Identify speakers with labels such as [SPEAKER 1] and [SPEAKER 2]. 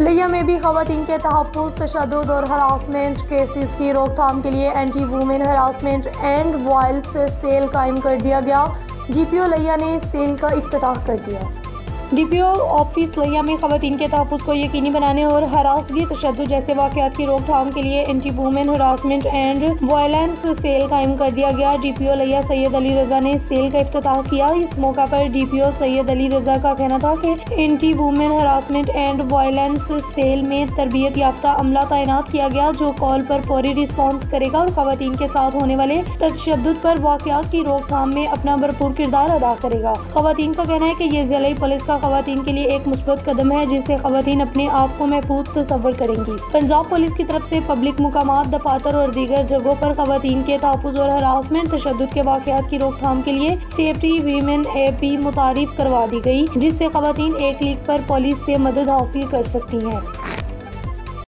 [SPEAKER 1] लिया में भी खातन के तहफ़ तशद और हरासमेंट केसेस की रोकथाम के लिए anti women harassment and violence cell कायम कर दिया गया। जी पी ओ लिया ने सेल का अफ्ताह कर दिया। डी पी ओ ऑफ़िस लिया में खातन के तहफ़ को यकीनी बनाने और हरासगी तशद जैसे वाकत की रोकथाम के लिए anti women harassment and violence cell कायम कर दिया गया। डी पी ओ लिया सैयद अली रजा ने सेल का अफ्ताह किया। इस मौका पर D P O Syed Ali Raza का कहना था कि anti women harassment and violence cell में तरबियत याफ्ता अमला तैनात किया गया, जो कॉल पर फौरी रिस्पॉन्स करेगा और खातन के साथ होने वाले तशद पर वाक़ात की रोकथाम में अपना भरपूर किरदार अदा करेगा। खातन का कहना है कि ये ज़िले पुलिस का खातन के लिए एक मुस्बत कदम है जिससे खातन अपने आप को महफूज तस्वर करेंगी पंजाब पुलिस की तरफ़ ऐसी पब्लिक मुकाम दफातर और दीगर जगहों आरोप खातन के तहफ़ और हरासमेंट तशद के वाकत की रोकथाम के लिए सेफ्टी वीमेन एप भी मुतारफ करवा दी गई जिससे खातन एक लीग आरोप पुलिस ऐसी मदद हासिल कर सकती हैं